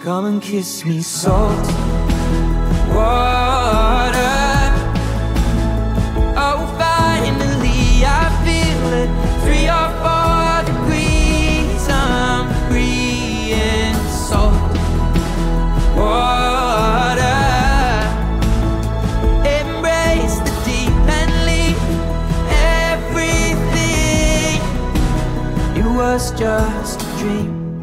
Come and kiss me, salt water. Oh, finally I feel it. Three or four degrees, I'm free in salt water. Embrace the deep and leave everything. It was just a dream.